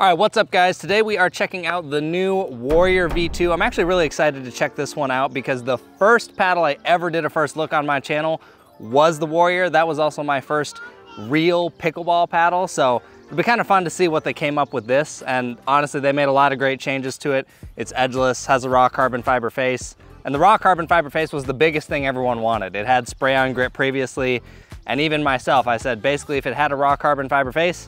All right, what's up guys? Today we are checking out the new Warrior V2. I'm actually really excited to check this one out because the first paddle I ever did a first look on my channel was the Warrior. That was also my first real pickleball paddle. So it'd be kind of fun to see what they came up with this. And honestly, they made a lot of great changes to it. It's edgeless, has a raw carbon fiber face. And the raw carbon fiber face was the biggest thing everyone wanted. It had spray on grip previously. And even myself, I said, basically if it had a raw carbon fiber face,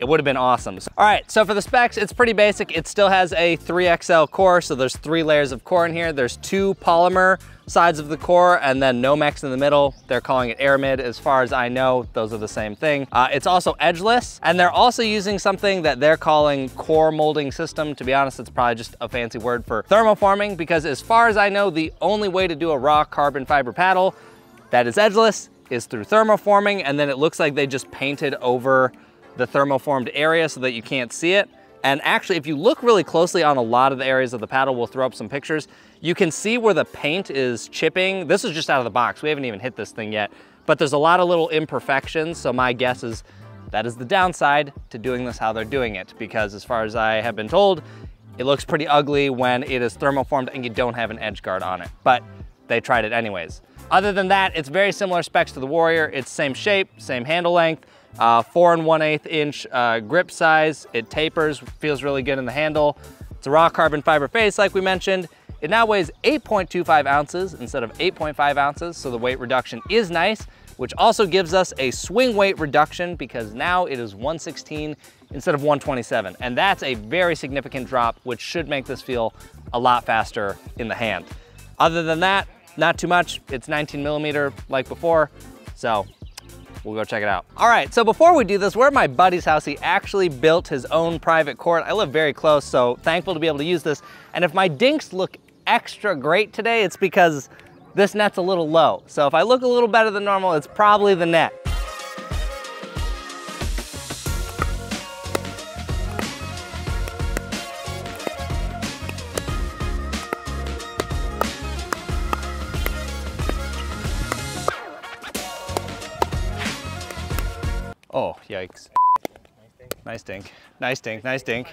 it would have been awesome. All right, so for the specs, it's pretty basic. It still has a 3XL core, so there's three layers of core in here. There's two polymer sides of the core and then Nomex in the middle. They're calling it Aramid. As far as I know, those are the same thing. Uh, it's also edgeless, and they're also using something that they're calling core molding system. To be honest, it's probably just a fancy word for thermoforming because as far as I know, the only way to do a raw carbon fiber paddle that is edgeless is through thermoforming, and then it looks like they just painted over the thermoformed area so that you can't see it. And actually, if you look really closely on a lot of the areas of the paddle, we'll throw up some pictures, you can see where the paint is chipping. This is just out of the box. We haven't even hit this thing yet, but there's a lot of little imperfections. So my guess is that is the downside to doing this how they're doing it, because as far as I have been told, it looks pretty ugly when it is thermoformed and you don't have an edge guard on it, but they tried it anyways. Other than that, it's very similar specs to the Warrior. It's same shape, same handle length, uh, four and one eighth inch uh, grip size. It tapers, feels really good in the handle. It's a raw carbon fiber face like we mentioned. It now weighs 8.25 ounces instead of 8.5 ounces, so the weight reduction is nice, which also gives us a swing weight reduction because now it is 116 instead of 127. And that's a very significant drop, which should make this feel a lot faster in the hand. Other than that, not too much. It's 19 millimeter like before, so we'll go check it out. All right, so before we do this, we're at my buddy's house. He actually built his own private court. I live very close, so thankful to be able to use this. And if my dinks look extra great today, it's because this net's a little low. So if I look a little better than normal, it's probably the net. Yikes. Nice dink. Nice dink, nice dink.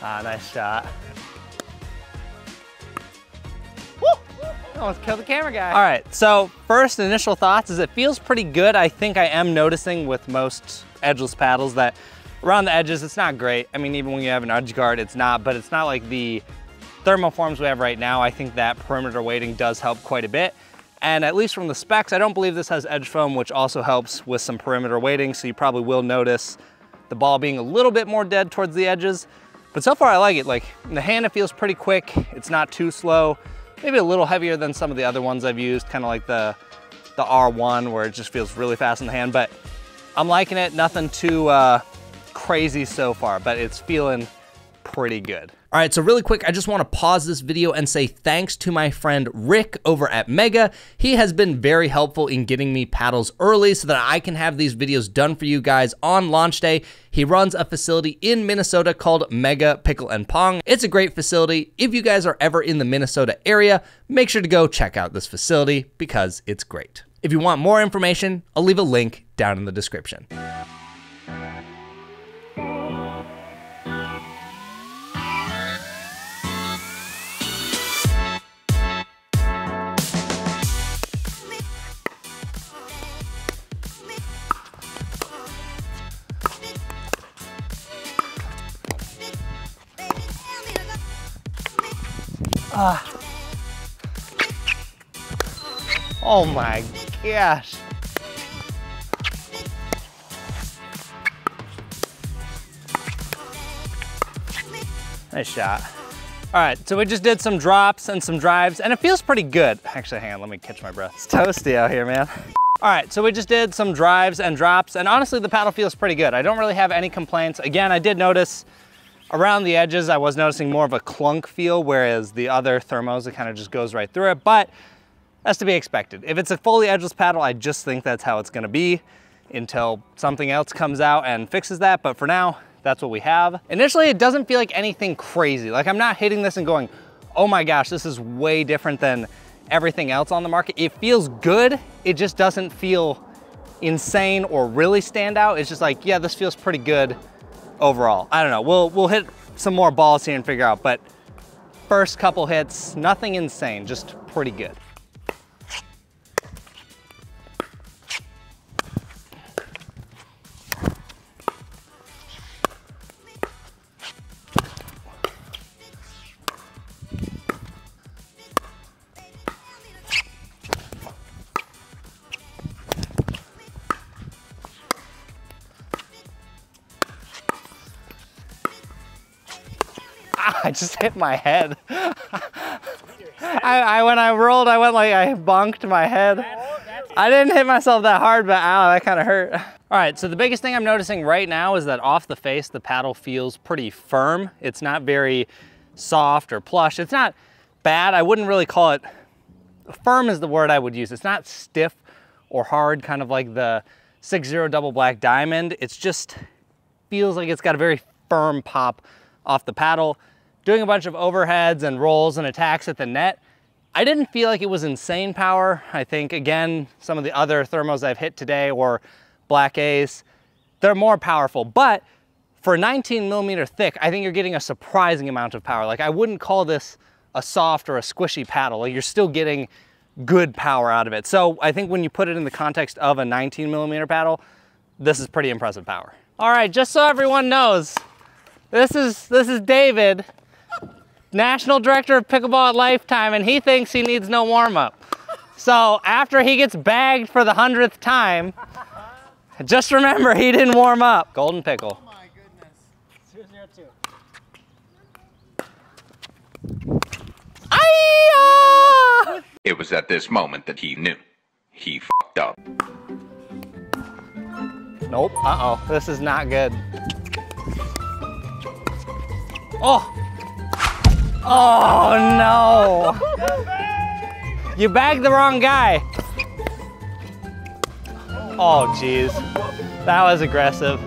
Ah, nice shot. Almost killed the camera guy. All right, so first initial thoughts is it feels pretty good. I think I am noticing with most edgeless paddles that around the edges, it's not great. I mean, even when you have an edge guard, it's not, but it's not like the thermoforms we have right now, I think that perimeter weighting does help quite a bit. And at least from the specs, I don't believe this has edge foam, which also helps with some perimeter weighting. So you probably will notice the ball being a little bit more dead towards the edges. But so far I like it. Like in the hand, it feels pretty quick. It's not too slow. Maybe a little heavier than some of the other ones I've used, kind of like the, the R1 where it just feels really fast in the hand. But I'm liking it. Nothing too uh, crazy so far, but it's feeling pretty good. All right, so really quick, I just want to pause this video and say thanks to my friend Rick over at Mega. He has been very helpful in getting me paddles early so that I can have these videos done for you guys on launch day. He runs a facility in Minnesota called Mega Pickle and Pong. It's a great facility. If you guys are ever in the Minnesota area, make sure to go check out this facility because it's great. If you want more information, I'll leave a link down in the description. Oh my gosh. Nice shot. All right, so we just did some drops and some drives and it feels pretty good. Actually, hang on, let me catch my breath. It's toasty out here, man. All right, so we just did some drives and drops and honestly, the paddle feels pretty good. I don't really have any complaints. Again, I did notice Around the edges, I was noticing more of a clunk feel, whereas the other thermos, it kind of just goes right through it, but that's to be expected. If it's a fully edgeless paddle, I just think that's how it's gonna be until something else comes out and fixes that, but for now, that's what we have. Initially, it doesn't feel like anything crazy. Like I'm not hitting this and going, oh my gosh, this is way different than everything else on the market. It feels good, it just doesn't feel insane or really stand out. It's just like, yeah, this feels pretty good overall. I don't know, we'll, we'll hit some more balls here and figure out, but first couple hits, nothing insane, just pretty good. I just hit my head. I, I, when I rolled, I went like, I bonked my head. I didn't hit myself that hard, but ow, that kind of hurt. All right, so the biggest thing I'm noticing right now is that off the face, the paddle feels pretty firm. It's not very soft or plush. It's not bad. I wouldn't really call it, firm is the word I would use. It's not stiff or hard, kind of like the 6-0 double black diamond. It's just feels like it's got a very firm pop off the paddle doing a bunch of overheads and rolls and attacks at the net. I didn't feel like it was insane power. I think, again, some of the other thermos I've hit today were Black Ace, they're more powerful. But for 19 millimeter thick, I think you're getting a surprising amount of power. Like I wouldn't call this a soft or a squishy paddle. Like you're still getting good power out of it. So I think when you put it in the context of a 19 millimeter paddle, this is pretty impressive power. All right, just so everyone knows, this is, this is David national director of pickleball at Lifetime, and he thinks he needs no warm-up. So after he gets bagged for the hundredth time, just remember he didn't warm up. Golden pickle. Oh my goodness. 2 It was at this moment that he knew. He fucked up. Nope. Uh-oh. This is not good. Oh, Oh no! You bagged the wrong guy. Oh jeez. That was aggressive.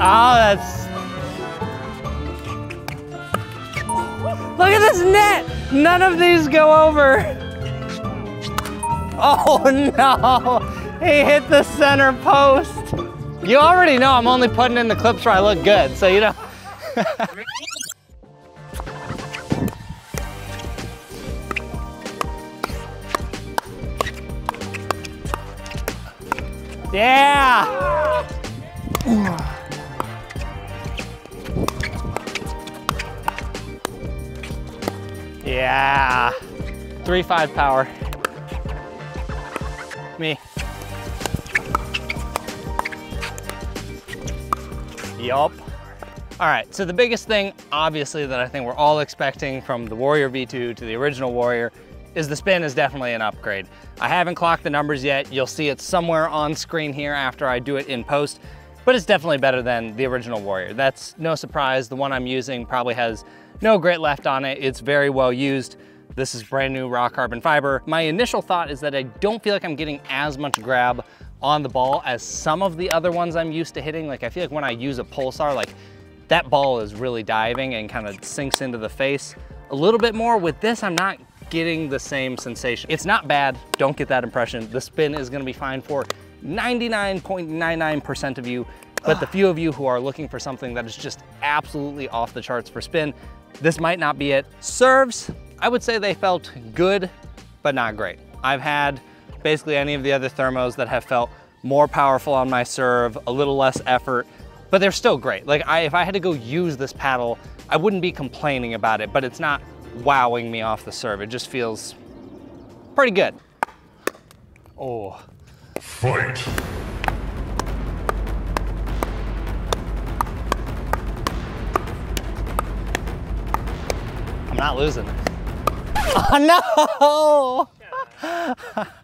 Oh, that's... Look at this net! None of these go over. Oh no! He hit the center post. You already know I'm only putting in the clips where I look good, so you know. yeah! Yeah. 3-5 power. Me. Yup. All right, so the biggest thing, obviously, that I think we're all expecting from the Warrior V2 to the original Warrior is the spin is definitely an upgrade. I haven't clocked the numbers yet. You'll see it somewhere on screen here after I do it in post, but it's definitely better than the original Warrior. That's no surprise. The one I'm using probably has no grit left on it. It's very well used. This is brand new raw carbon fiber. My initial thought is that I don't feel like I'm getting as much grab on the ball as some of the other ones I'm used to hitting. Like I feel like when I use a Pulsar, like that ball is really diving and kind of sinks into the face a little bit more. With this, I'm not getting the same sensation. It's not bad, don't get that impression. The spin is gonna be fine for 99.99% of you, but the few of you who are looking for something that is just absolutely off the charts for spin, this might not be it. Serves, I would say they felt good, but not great. I've had basically any of the other thermos that have felt more powerful on my serve, a little less effort, but they're still great. Like I, if I had to go use this paddle, I wouldn't be complaining about it, but it's not wowing me off the serve. It just feels pretty good. Oh. Fight. I'm not losing. Oh no!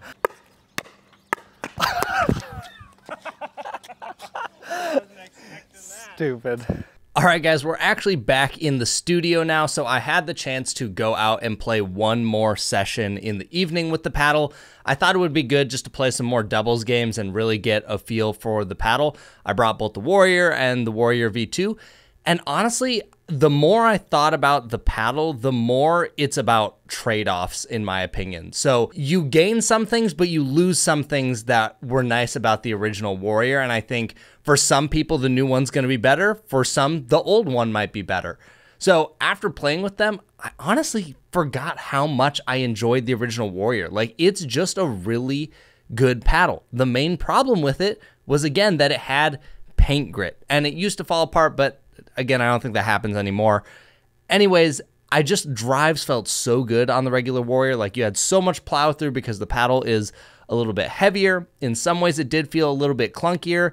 Stupid. All right, guys, we're actually back in the studio now, so I had the chance to go out and play one more session in the evening with the paddle. I thought it would be good just to play some more doubles games and really get a feel for the paddle. I brought both the Warrior and the Warrior V2, And honestly, the more I thought about the paddle, the more it's about trade offs, in my opinion. So you gain some things, but you lose some things that were nice about the original Warrior. And I think for some people, the new one's going to be better. For some, the old one might be better. So after playing with them, I honestly forgot how much I enjoyed the original Warrior. Like, it's just a really good paddle. The main problem with it was, again, that it had paint grit and it used to fall apart, but again, I don't think that happens anymore. Anyways, I just drives felt so good on the regular Warrior. Like you had so much plow through because the paddle is a little bit heavier. In some ways, it did feel a little bit clunkier,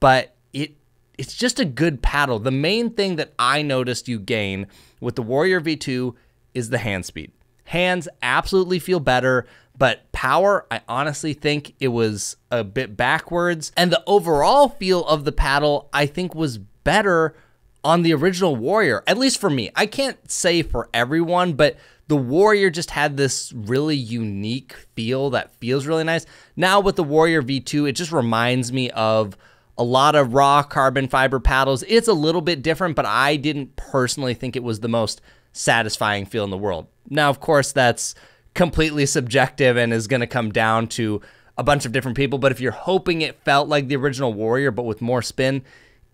but it it's just a good paddle. The main thing that I noticed you gain with the Warrior V2 is the hand speed. Hands absolutely feel better, but power, I honestly think it was a bit backwards. And the overall feel of the paddle, I think, was better on the original Warrior, at least for me. I can't say for everyone, but the Warrior just had this really unique feel that feels really nice. Now with the Warrior V2, it just reminds me of a lot of raw carbon fiber paddles. It's a little bit different, but I didn't personally think it was the most satisfying feel in the world. Now, of course, that's completely subjective and is going to come down to a bunch of different people, but if you're hoping it felt like the original Warrior but with more spin,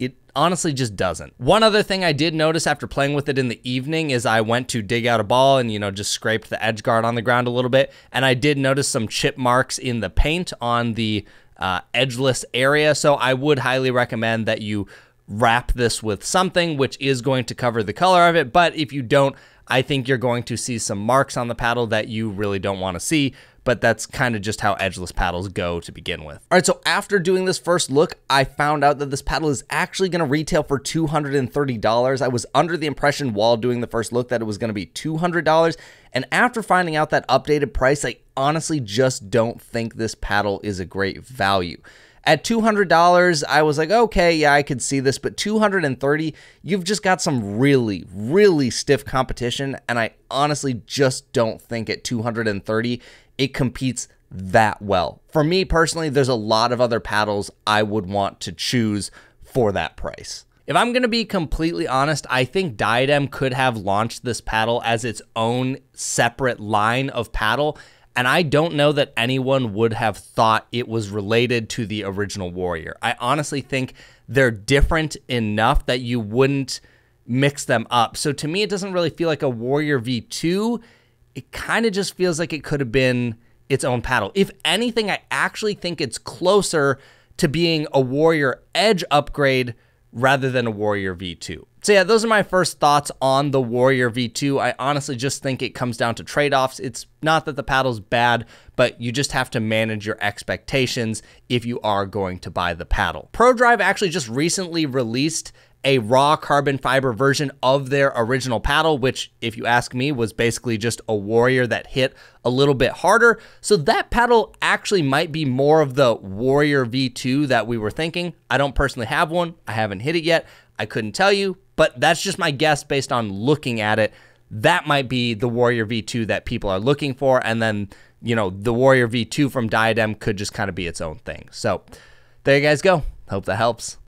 it honestly just doesn't. One other thing I did notice after playing with it in the evening is I went to dig out a ball and, you know, just scraped the edge guard on the ground a little bit. And I did notice some chip marks in the paint on the uh, edgeless area. So I would highly recommend that you wrap this with something which is going to cover the color of it. But if you don't, I think you're going to see some marks on the paddle that you really don't want to see but that's kind of just how edgeless paddles go to begin with. All right, so after doing this first look, I found out that this paddle is actually going to retail for $230. I was under the impression while doing the first look that it was going to be $200, and after finding out that updated price, I honestly just don't think this paddle is a great value. At $200, I was like, okay, yeah, I could see this, but 230, you've just got some really, really stiff competition, and I honestly just don't think at 230 it competes that well. For me personally, there's a lot of other paddles I would want to choose for that price. If I'm going to be completely honest, I think Diadem could have launched this paddle as its own separate line of paddle, and I don't know that anyone would have thought it was related to the original Warrior. I honestly think they're different enough that you wouldn't mix them up. So to me, it doesn't really feel like a Warrior V2 it kind of just feels like it could have been its own paddle. If anything, I actually think it's closer to being a Warrior Edge upgrade rather than a Warrior V2. So yeah, those are my first thoughts on the Warrior V2. I honestly just think it comes down to trade-offs. It's not that the paddle's bad, but you just have to manage your expectations if you are going to buy the paddle. ProDrive actually just recently released a raw carbon fiber version of their original paddle, which, if you ask me, was basically just a Warrior that hit a little bit harder. So that paddle actually might be more of the Warrior V2 that we were thinking. I don't personally have one, I haven't hit it yet. I couldn't tell you, but that's just my guess based on looking at it. That might be the Warrior V2 that people are looking for. And then, you know, the Warrior V2 from Diadem could just kind of be its own thing. So there you guys go. Hope that helps.